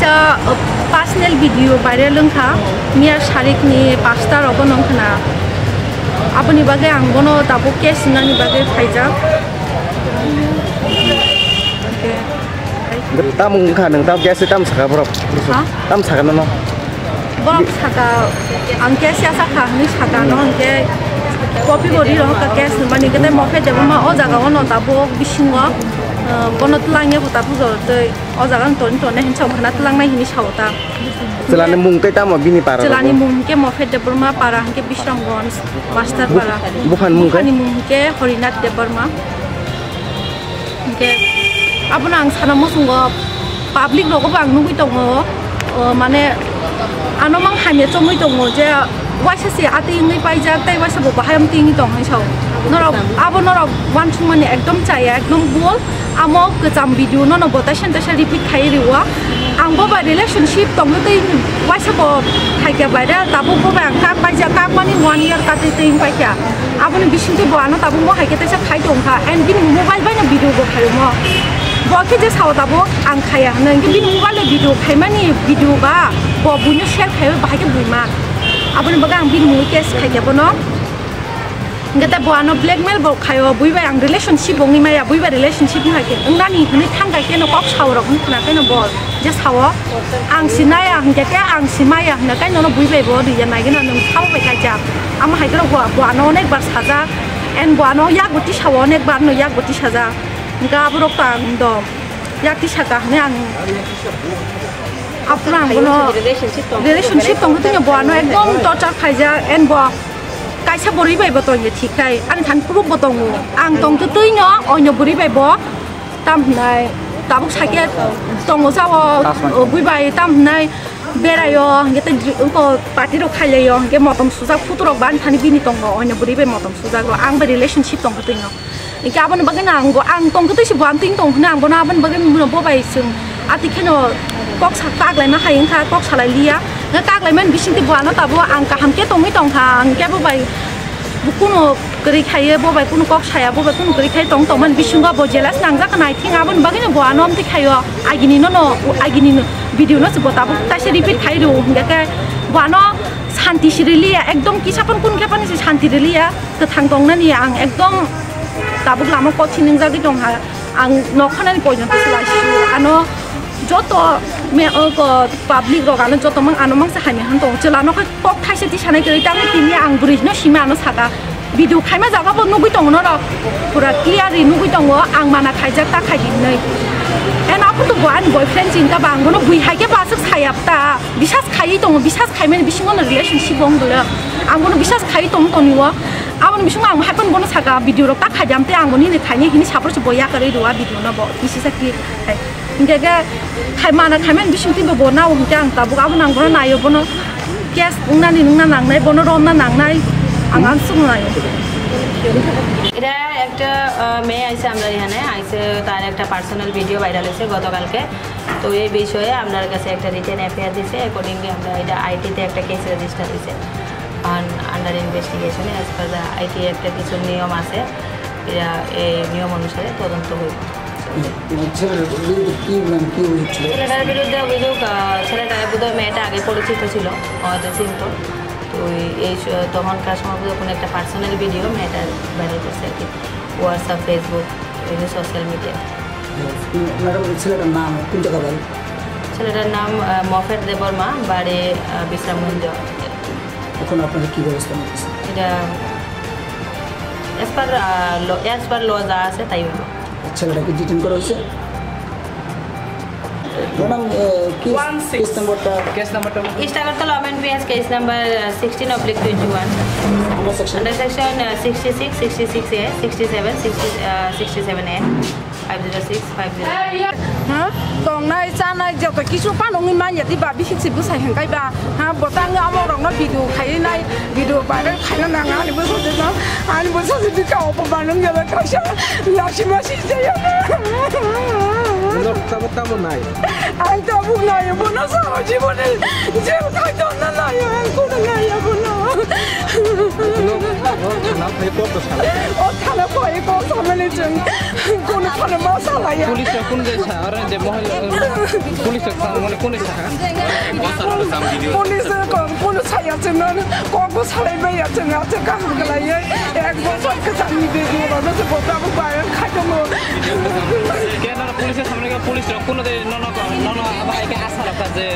kaisa personal video viral lengkha mia sharikni pasta rogo nongkhana aboni bage ang bono tabo case nani bage khaija tam kha nang tam gas tam saka bro tam saka no borok saka ang case ya saka ni saka no angke kopi bori ro ka case mani kete mo fe de ma o jaga ono tabo bisingo bono tulangnya buta puzo te o jaga ton ton ne hinchau khana tulang nai hini chauta celana mung kai tam bini para celani mung ke mo fe de burma para angke bisramgons master para bukan mung bukan mung ke horinat de burma angke abuna ang sana mo sungo public logo bang nungui tongo মানে আনমাং noro abo noro wan chung mani ekdom chaya ekdom bol amo kacham video no no bota shen ta shari pik khai riwa ang bo ba relationship tong te wasa bo khai ke ba da tabu bo ba ka pa ja ka mani one year ka te ting pa kya abun bishin te bo ano tabu mo khai ke ta khai dong kha and bin mobile ba na video bo khai mo বকে যে সাওতাবো আং খায়া নঙ্গি বিন মোবাইলে video খাইমানি video বা ববুনো share খাইবে বাহাকে বুইমা আপনি বগা আং বিন মুই কেস খাইয়াবো ন ngata buano blackmail bo khayo buiba ang relationship bongi maya buiba relationship ni hake ngani ni thanga ke no kok saw ro khna ke no bol je sawo ang sinaya ang ke ang simaya na kai no buiba bo ri ya nai ke no nung saw be kai ja ama hai gro bo buano nek bar saja en buano ya guti sawo nek bar no ya guti saja nga bro pang do ya ti saga ne ang আপনার relationship দं তো বুয়ানো একদম torture খাইজা N বুয়া cái sắp bori bay bờ tôi thì cái ăn thắn phút bờ tôi ăn tông cho tươi nhỏ ở nhà bồi bảy bó tam này tam sai cái tông sao ở bui bay tam này. Berayo ờ, cái tên có party rồi khai lấy ờ, cái mỏ tông suza phút rồi bán thằng bini tông ở nhà bori bay mỏ tông ra là ăn về relationship tông ờ. cái tươi nhỏ cái cái bên bên nàng có ăn tông cái tươi chỉ bán tinh tông nàng có nào bên bên bên bố bay sừng. À thì cái nó cóc sạc lại mà hay không cái cóc sạc lại lia. Ka ham ke tong mi tong kha ang ke bo bai bukuno kari khaye bo bai kuno kok saya bo bai kuno kari khaye tong tong man bising go bo jelas nang ja kanai thing aban bagai no buan nom ti khayo agini no no agini no video no se bo tabo ta se repeat khai ru nga ke buan no শান্তি সিরিলিয়া একদম কিসাপন কোন খেপানি শান্তি রিলিয়া তো থাং দং না নিয়ে আং একদম তাবুক লামা কচি নং জাগি দं ha ang nokhanani পর্যন্ত লাইসু আনো যত মে পাবলিক রগ আনো যত chela no kok thaise ti sanai kari tang tini ang buri no sima ano saka video khaima jaga bo nugui dong no ro pura clear ri nugui dong ang mana khaijak ta khaidin nei এন আপুতো গোয়ান boyfriend চিন্তা বাংগুলো বুই হাইকে বাসক খাইয়াবতা বিশ্বাস খাই দো বিশ্বাস খাইমেন বিসিঙ্গন রিলেশনশিপ বংগুলো আঙ্গুলো বিশ্বাস খাই দো তনিও আমার বিসঙ্গ আং হাইকন গনো সাকা ভিডিও রক তা খাইয়ামতে আঙ্গুনি নে খাইনি হিনি সাপরচ বয়া করে রোয়া ভিডিও নব বিসিসা কি খাই ইংগে খাই মানা খাইমেন বিসিংতি বব না ওহিতে আং তাবুক আবু নাঙ্গুলো নাইও বনো কেস উংনানি নুংনা নাংনাই বনো রমনা নাংনাই আং আং সুংনাই এটা একটা মেয়ে আইসে আমরা এখানে আইসে তার একটা পার্সোনাল ভিডিও ভাইরাল হয়েছে গতকালকে। তো এই বিষয়ে আপনার কাছে একটা রিটার্ন এফআইআর দিছে অ্যাকর্ডিংলি আমরা এটা আইটিতে একটা কেস রেজিস্টার দিছে। অন আন্ডার ইনভেস্টিগেশনে অ্যাজ পার দ্য আইটি একটা কিছু নিয়ম আছে, এরা এই নিয়ম অনুসারে তদন্ত হইব। ছেলেটার বিরুদ্ধে অভিযোগ ছেলেটার বোধহয় মেয়েটা আগে পরিচিত ছিল হয়তো চিন্ত তো এই তখনকার সময় যখন একটা পার্সোনাল ভিডিও মেয়েটা ভাইরাল করছে আর কি হোয়াটসঅ্যাপ ফেসবুক বিভিন্ন সোশ্যাল মিডিয়া ছেলেটার নাম কোন জায়গা বল ছেলেটার নাম মফেট দেবর্মা বাড়ি বিশ্রামগঞ্জ এখন আপনারা কী ব্যবস্থা নিচ্ছেন এটা অ্যাজ পার অ্যাজ পার ল যা আছে তাই ছেলেটাকে ডিটেন করা হয়েছে? ম্যাডাম কি কেস নাম্বারটা কেস নাম্বারটা ইস্টাগরতল women P S case number sixteen oblique twenty one আমরা section Under section uh, 66, 66A, 67, 60, uh, 67A, 506, 50. ha tong nai cha nai jo ka kisu pa nong ma ya ti ba bi sik bu sai hang kai ba ha bo ta nga mo rong na video khai nai video ba da khai na na nga ni bo so de na ani bo so de ka o ba nong ya da ka sha 男朋友多不惨？我看了可以过他们那种，我能看得马上来呀。police 公在查，而且莫 police 查，我们 police 查。police 讲 police 查也真难，光不查来没也真啊，这个行个来呀，哎，我说个啥你别我那是我抓不管，看着我。কেন পুলিশের সামনে police কোনোদের নন নন ভাইকে আশা রাখা যে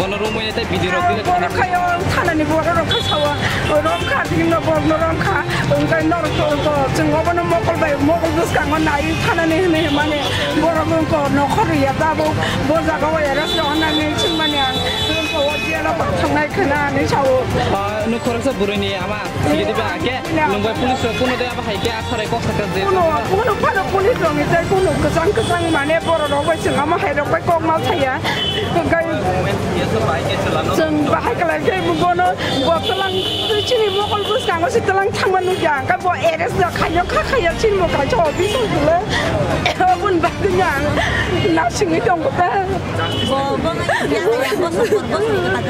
কোনো রুমে video রাখবে থানা নিবো রক্ষা ছাওয়া 지금 너무 노랑카 응가 너로 또 증거는 먹을 배 먹을 듯 강은 나이 타는 해네 만에 뭐라고 거 너커를 야다고 뭐자가 와야라서 하나님 친만이 라고 장난이크나 니샤오 아 누코라서 부르니 아마 이게 아게 농가 폴리스 코노데 아마 하이게 아카레 거 카카제 코노 코노 파도 폴리스 롱이 제 코노 그장 그장 만에 보러 로고 지 아마 하이로 거 꼭마 차야 그러니까 좀 바이클라게 무고노 뭐클랑 치니 뭐걸 부스강 것이 들랑 창만 누야 그러니까 뭐 에레스 가요 카카야 치니 뭐 가죠 어디서 그래 에어분 받으냐 나 신이 좀 보다 뭐 뭐가 있냐 뭐가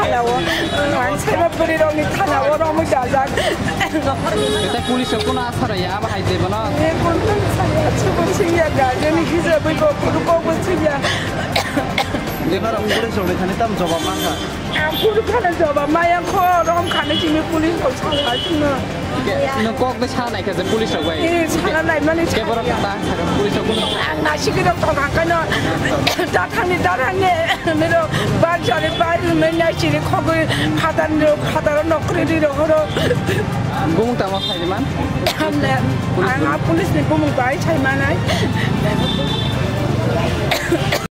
থানাও মানসাইবাপুরি রঙি থানাও রঙ যাজাক পুলিশ কোন আসারাইয়া বাহাইদেবনা কোন সাইয়া ছবছিয়া গার্জেন হিসাবে গোপুর গোপুছিয়া 내가 পুলিশ ওরে খানে তাম জবাব মাখা আকুর খানে জবাব মায়া খ রকম খানে চিমি পুলিশ ও ছালা চিনো নো কক বে ছানা নাই কাজে পুলিশ ও ভাই এ ছানা নাই মানে কে বড় কথা থাকা পুলিশ ও কোন না শিখে তো থাকা কেন দাখানি দারানে मेरो बाजारे बार में ना चिरे खगो खादान रो खादार नौकरी री रो रो गुम तमा खाइ मान हमने आ पुलिस ने गुम बाई छाई मानाई